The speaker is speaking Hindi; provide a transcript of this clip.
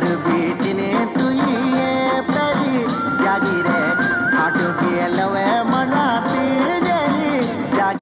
और बेटने तुई प्लरी जागी रे साठ के लवे